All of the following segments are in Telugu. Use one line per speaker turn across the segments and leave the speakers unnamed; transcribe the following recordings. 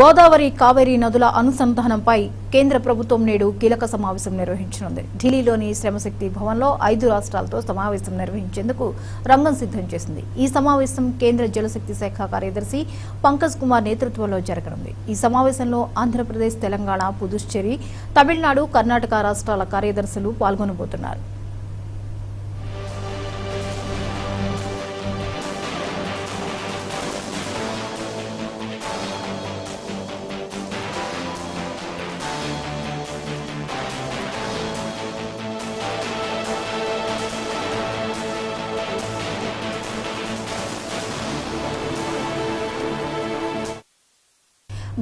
గోదావరి కావేరీ నదుల అనుసంధానంపై కేంద్ర ప్రభుత్వం నేడు కీలక సమావేశం నిర్వహించనుంది. ఢిల్లీలోని శ్రమశక్తి భవన్లో ఐదు రాష్ట్రాలతో సమావేశం నిర్వహించేందుకు రంగం సిద్ధం చేసింది. ఈ సమావేశం కేంద్ర జలశక్తి శాఖ కార్యదర్శి పంకజ్ కుమార్ నేతృత్వంలో జరగనుంది. ఈ సమావేశంలో ఆంధ్రప్రదేశ్ తెలంగాణ పుదుచ్చేరి తమిళనాడు కర్ణాటక రాష్ట్రాల కార్యదర్శులు పాల్గొనబోతున్నారు.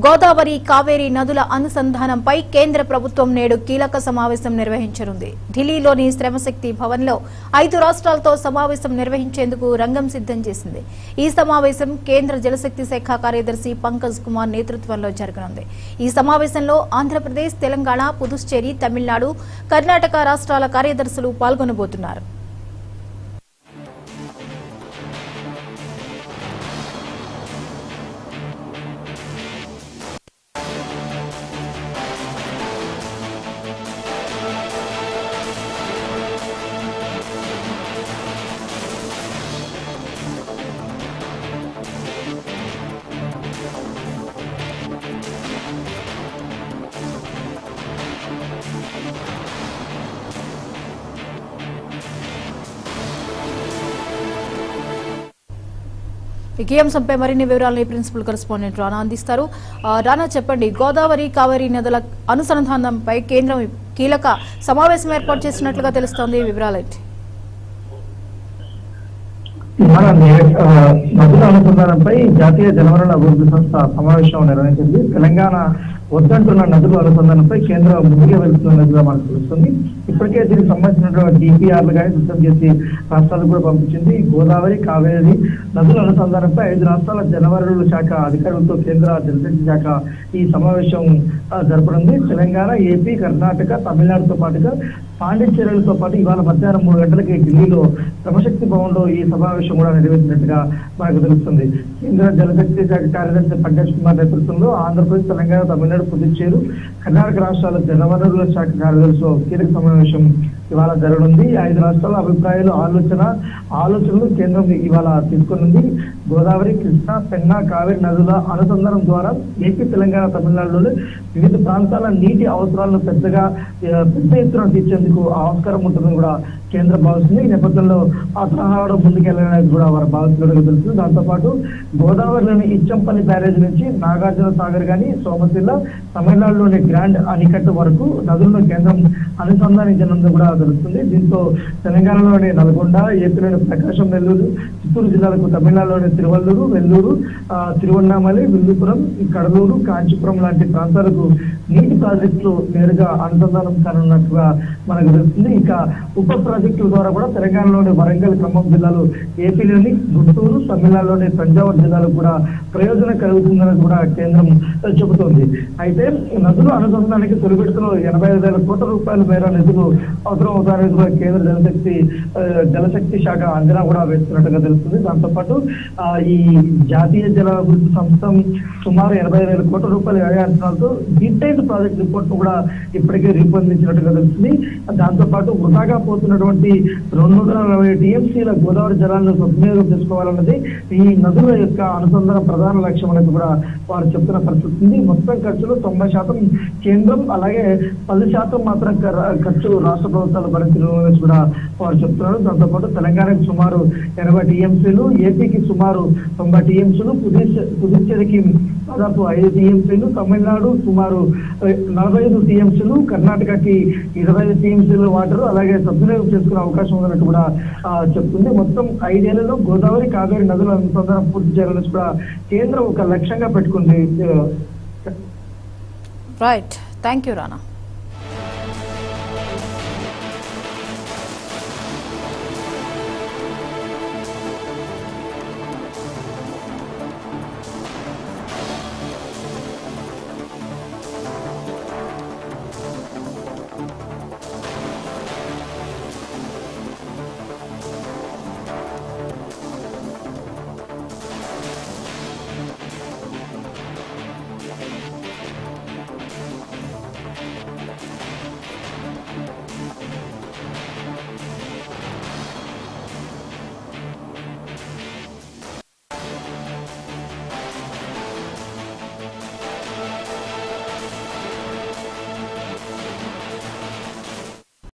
గోదావరి కావేరీ నదుల అనుసంధానంపై కేంద్ర ప్రభుత్వం నేడు కీలక సమావేశం నిర్వహించనుంది. ఢిల్లీలోని శ్రమశక్తి భవన్లో ఐదు రాష్ట్రాలతో సమావేశం నిర్వహించేందుకు రంగం సిద్ధం చేసింది. ఈ సమావేశం కేంద్ర జలశక్తి శాఖ కార్యదర్శి పంకజ్ కుమార్ నేతృత్వంలో జరగనుంది. ఈ సమావేశంలో ఆంధ్రప్రదేశ్ తెలంగాణ పుదుచ్చేరి తమిళనాడు కర్ణాటక రాష్ట్రాల కార్యదర్శులు పాల్గొనబోతున్నారు. ఇక ఈ అంశంపై మరిన్ని వివరాలని ప్రిన్సిపల్ కరెస్పాండెంట్ రానా అందిస్తారు. రానా చెప్పండి గోదావరి కావేరీ నదుల అనుసంధానంపై కేంద్రం కీలక సమావేశం ఏర్పాటు చేసినట్లుగా తెలుస్తోంది. వివరాలేంటి
ఇవాళ నదుల అనుసంధానంపై జాతీయ జలవనరుల అభివృద్ధి సంస్థ సమావేశం నిర్వహించింది. తెలంగాణ వద్దంటున్న నదుల అనుసంధానంపై కేంద్రం ముందుగా వెళ్తున్నట్టుగా మనకు తెలుస్తుంది. ఇప్పటికే దీనికి సంబంధించినటువంటి డిపిఆర్లు కానీ సిద్ధం చేసి రాష్ట్రాలకు కూడా పంపించింది. గోదావరి కావేరి నదుల అనుసంధానంపై ఐదు రాష్ట్రాల జలవనరుల శాఖ అధికారులతో కేంద్ర జలశక్తి శాఖ ఈ సమావేశం జరపనుంది. తెలంగాణ ఏపీ కర్ణాటక తమిళనాడుతో పాటుగా పాండిచ్చేరులతో పాటు ఇవాళ మధ్యాహ్నం మూడు గంటలకి ఢిల్లీలో శ్రమశక్తి భవన్లో ఈ సమావేశం కూడా నిర్వహించినట్టుగా మనకు తెలుస్తుంది. కేంద్ర జలశక్తి శాఖ కార్యదర్శి పంకజ్ కుమార్ నేతృత్వంలో ఆంధ్రప్రదేశ్ తెలంగాణ తమిళనాడు పుదుచ్చేరు కర్ణాటక రాష్ట్రాల జలవనరుల శాఖ కార్యదర్శితో కీలక సమావేశం ఇవాళ జరగనుంది. ఐదు రాష్ట్రాల అభిప్రాయాలు ఆలోచన ఆలోచనలు కేంద్రం ఇవాళ తీసుకునుంది. గోదావరి కృష్ణా పెన్నా కావేరి నదుల అనుసంధానం ద్వారా ఏపీ తెలంగాణ తమిళనాడులోని వివిధ ప్రాంతాల నీటి అవసరాలను పెద్దగా పెద్ద ఎత్తున తీర్చేందుకు ఆస్కారం ఉంటుందని కూడా కేంద్రం భావిస్తుంది ఈ నేపథ్యంలో ఆ తరహాలో ముందుకెళ్ళడానికి కూడా వారు భావిస్తున్నట్టుగా తెలుస్తుంది. దాంతోపాటు గోదావరిలోని ఇచ్చంపల్లి బ్యారేజ్ నుంచి నాగార్జున సాగర్ కానీ సోమశిల తమిళనాడులోని గ్రాండ్ అనికట్టు వరకు నదులను కేంద్రం అనుసంధానించినందుకు కూడా తెలుస్తుంది. దీంతో తెలంగాణలోని నల్గొండ ఏపీలోని ప్రకాశం నెల్లూరు చిత్తూరు జిల్లాలకు తమిళనాడులోని తిరువల్లూరు వెల్లూరు తిరువన్నామలి తిరువన్నామలై విల్లుపురం కడలూరు కాంచీపురం లాంటి ప్రాంతాలకు నీటి ప్రాజెక్టులు నేరుగా అనుసంధానం కానున్నట్టుగా మనకు తెలుస్తుంది. ఇక ఉప ప్రాజెక్టుల ద్వారా కూడా తెలంగాణలోని వరంగల్ ఖమ్మం జిల్లాలు ఏపీలోని గుంటూరు తమిళనాడులోని తంజావూరు జిల్లాలో కూడా ప్రయోజనం కలుగుతుందని కూడా కేంద్రం చెబుతోంది. అయితే నదుల అనుసంధానానికి తొలిపెట్టుకున్న ఎనభై ఐదు వేల కోట్ల రూపాయల మేర నిధులు అవసరం అవుతారని కూడా కేంద్ర జలశక్తి జలశక్తి శాఖ అంచనా కూడా వేస్తున్నట్టుగా తెలుస్తుంది. దాంతోపాటు ఈ జాతీయ జల అభివృద్ధి సంస్థ సుమారు ఎనభై వేల కోట్ల రూపాయల వ్యయ అంచనాలతో డీటెయిల్డ్ ప్రాజెక్ట్ రిపోర్ట్ కూడా ఇప్పటికే రూపొందించినట్టుగా తెలుస్తుంది. దాంతోపాటు వృధాగా పోతున్నటువంటి రెండు వందల నలభై టీఎంసీల గోదావరి జలాలను సద్వినియోగం చేసుకోవాలన్నది ఈ నదుల యొక్క అనుసంధాన ప్రధాన లక్ష్యం అనేది కూడా వారు చెప్తున్న పరిస్థితి ఉంది. మొత్తం ఖర్చులు తొంభై శాతం కేంద్రం అలాగే పది శాతం మాత్రం ఖర్చు రాష్ట్ర ప్రభుత్వాలు భరించడం కూడా వారు చెప్తున్నారు. దాంతోపాటు తెలంగాణకు సుమారు ఎనభై టీఎంసీలు ఏపీకి సుమారు తొంభై టీఎంసీలు పుదుచ్చేరికి దాదాపు ఐదు టీఎంసీలు తమిళనాడు సుమారు నలభై ఐదు టీఎంసీలు కర్ణాటకకి ఇరవై ఐదు టీఎంసీలు వాటర్ అలాగే సద్వినియోగం చేసుకునే అవకాశం ఉందన్నట్టు కూడా చెప్తుంది. మొత్తం ఐదేళ్ళలో గోదావరి కావేరి నదుల అనుసంధానం పూర్తి చేయాలని కూడా కేంద్రం ఒక లక్ష్యంగా పెట్టుకుంది.
Right thank you Rana